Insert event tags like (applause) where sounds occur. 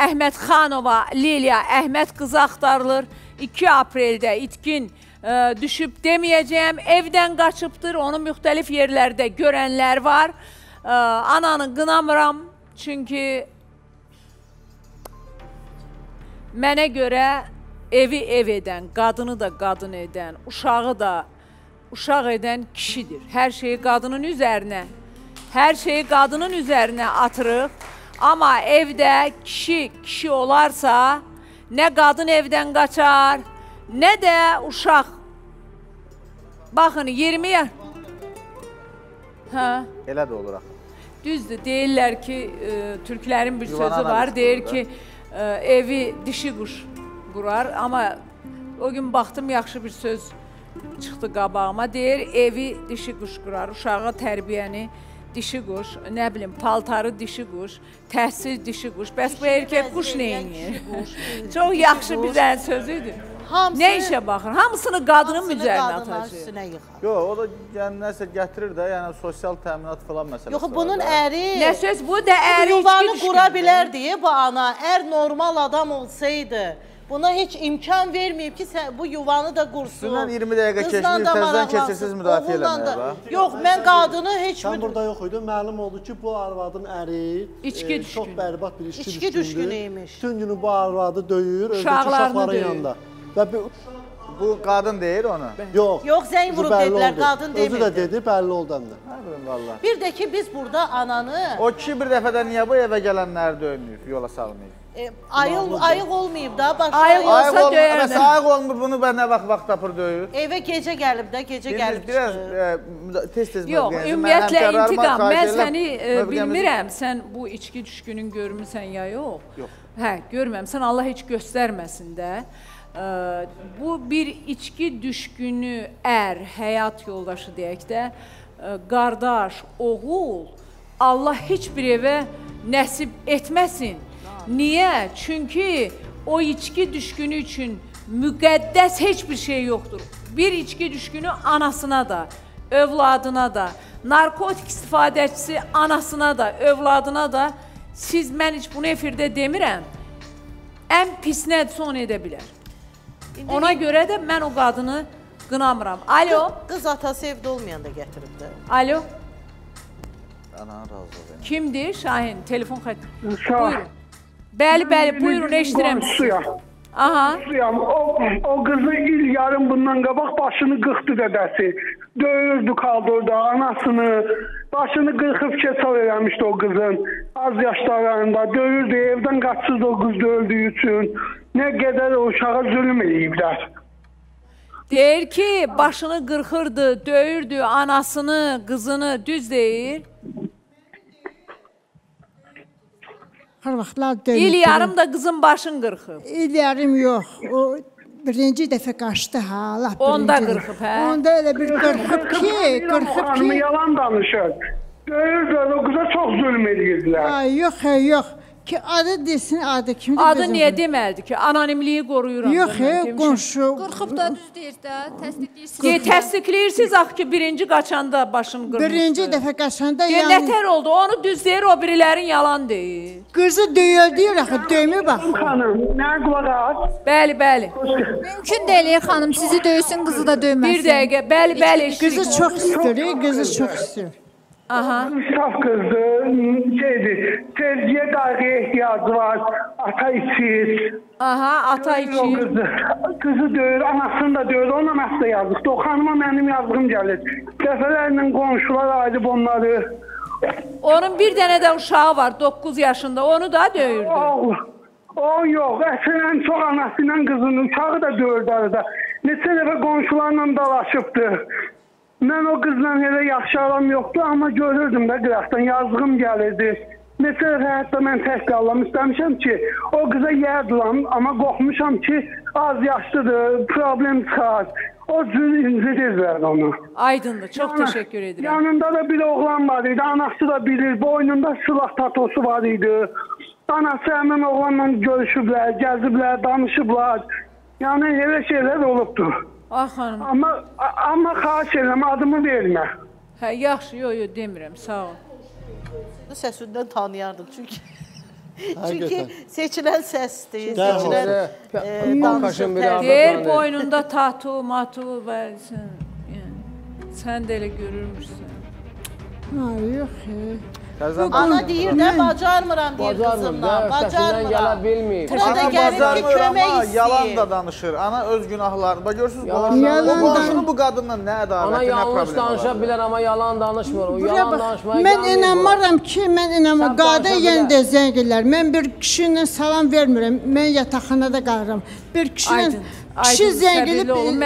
Əhməd xanova Liliya Əhməd qızı axtarılır. 2 apreldə itkin ə, düşüb deməyəcəyəm, evdən qaçıbdır. Onu müxtəlif yerlərdə görənlər var. Ə, ananı qınamıram, çünki mənə görə evi ev edən, qadını da qadın edən, uşağı da uşaq edən kişidir. Hər şeyi qadının üzərinə, hər şeyi qadının üzərinə atırıq. Amma evdə kişi kişi olarsa, nə qadın evdən qaçar, nə də uşaq. Baxın, 20 yaş. Hə, Elə də olur axı. düzdür. Deyirlər ki, e, türklərin bir Yuvana sözü var. Deyir ki, e, evi dişi quş qurar. Amma o gün baxdım yaxşı bir söz çıxdı qabağıma. Deyir, evi dişi quş qurar. Uşağa tərbiyəni dişi quş, nə bilim, paltarı dişi quş, təhsil dişi quş. Bəs bu erkək quş nə edir? (laughs) Çox yaxşı bir dənə söz idi. Hamısı Nə işə baxır? Hamısını qadının hamısını üzərinə atacaq. Yox, o da yəni nəsə gətirir də, yəni sosial təminat falan məsələsi. Yox, var bunun da. əri Nə söz bu da əri yuvanı qura bilər deyə bu ana, əgər normal adam olsaydı, buna heç imkan verməyib ki, sən bu yuvanı da qursun. Üstündən 20 dəqiqə da təzədən keçirsiniz müdafiə eləməyə da-. Yox, mən qadını heç Sən burada yox idin. Məlum oldu ki, bu arvadın əri İçki e, çox bərbad bir içki, İçki düşkünüymüş. Bütün günü bu arvadı döyür, özdəki uşaqların yanında. Və bu Bu qadın deyir onu. yox. Yox, zəng vurub dedilər, oldu. qadın Özü də dedi, bəlli oldu həm də. Nə bilim vallah. Bir də ki, biz burada ananı O kişi bir dəfə də niyə bu evə gələnləri döyməyib, yola salmayıb? e, ayıq, ayıq olmayıb da, başqa Ayıq olsa döyərlər. Məsələn, ayıq olmur, bunu bə nə vaxt vaxt tapır döyür. evə gecə gəlib də, gecə gəlib biraz e, müda- tez-tez Yox, mövqeyinizi- ümumiyyətlə intiqam. Mən səni bilmirəm, sən bu içki düşkünün görmüsən ya yox? Yox. Hə, görməmsən. Allah heç göstərməsin də. E, bu bir içki düşkünü ər, həyat yoldaşı deyək də, e, qardaş, oğul Allah heç bir evə nəsib etməsin. Niyə? Çünki o içki düşkünü üçün müqəddəs heç bir şey yoxdur. Bir içki düşkünü anasına da, övladına da, narkotik istifadəçisi anasına da, övladına da siz mən heç bunu efirdə demirəm. Ən pis nədirsə onu edə bilər. Ona görə də mən o qadını qınamıram. Alo, Qız atası evdə olmayanda gətirib də. alo. Ana razı olsun. Kimdir? Şahin, telefon xətti. Sağ ol. Buyurun. Bəli, bəli, buyurun, eşidirəm. sizi. Qonşusuyam. Aha. Qonşusuyam. O, o kızı il yarım bundan qabaq başını qıxdı dədəsi. Döyürdü, kaldırdı anasını. Başını qırxıb keçal eləmişdi o qızın. Az yaşlarında döyürdü, evdən qaçsız o qız döyüldüyü üçün. Nə qədər o uşağa zülm eləyiblər. Deyir ki, başını qırxırdı, döyürdü anasını, qızını, düz deyir. Hər vaxtlar İl dönüb. yarım da qızın başını qırxıb. İl yarım yox. O birinci dəfə qaçdı ha, lap Onda birinci dəfə. qırxıb, hə? Onda elə bir qırxıb ki, qırxıb ki. yalan danışır. Döyürdülər, o qıza çox zülm edirdilər. Ay yox, hə, yox. Ki adı desin, adı kimdir? Adı niyə deməlidir ki, anonimliyi qoruyuram. Yox, hə, demişəm. qonşu. Qorxub da düz deyir də, təsdiqləyirsiniz. Ye, təsdiqləyirsiniz axı ki, birinci qaçanda başını qırmışdı. Birinci dəfə qaçanda yəni nətər oldu? Onu düz deyir, o birilərin yalan deyir. qızı döyüldü axı, döymü bax. Xanım, nə qulaq? Bəli, bəli. Mümkün deyil xanım, sizi döysün, qızı da döyməsin. Bir dəqiqə, bəli, bəli. Qızı çox istəyir, qızı çox istəyir. Aha. Saf kızdı, şeydi, sevgiye dair ihtiyacı var, ata içir. Aha, ata O içi. kızı, kızı döyür, anasını da döyür, ona nasıl da yazdık. O xanıma mənim yazdığım gəlir. Dəfələrlə qonşular ayırıb onları. Onun bir dənə də uşağı var, 9 yaşında. Onu da döyürdü. O, o yox, əslən çox anası ilə qızının uşağı da döyürdü arada. Neçə dəfə qonşularla dalaşıbdı. Mən o qızla elə yaxşı aram yoxdu, amma görürdüm də qıraqdan, yazdığım gəlirdi. Neçə dəfə hətta mən tək qallam istəmişəm ki, o qıza yərdilam, amma qorxmuşam ki, az yaşlıdır, problem çıxar. O cür incidirlər onu. Aydındır. Çox təşəkkür edirəm. Yanında da bir oğlan var idi, anası da bilir, boynunda silah tatosu var idi. Anası həmin oğlanla görüşüblər, gəziblər, danışıblar. Yəni elə şeylər olubdu. Ah xanım. Amma amma xahiş edirəm adımı vermə. Hə, yaxşı, yo, yo demirəm. Sağ ol. Səsindən tanıyardım çünki. Çünki seçilən səsdir, seçilən e, danışıq arada Deyir boynunda tatu, matu və sən yəni sən də elə görürmüsən. Ha, yox. e. Təzən Ana deyir də bacarmıram deyir qızımla, gələ bacarmıram. Buna da Ana bacarmır kömək amma yalan da danışır. Ana öz günahlarını. Bax görürsüz bu qonşunun bu qadınla nə Ana ədaləti, nə yanlış problemi danışa var. bilər, amma yalan danışmır. O yalan danışmaya Mən inanmaram ki, mən inanmıram. Danışa yenə də zəng elər. Mən bir kişi ilə salam vermirəm. Mən yataqxanada qalıram. Bir kişi ilə kişi zəng edib olun.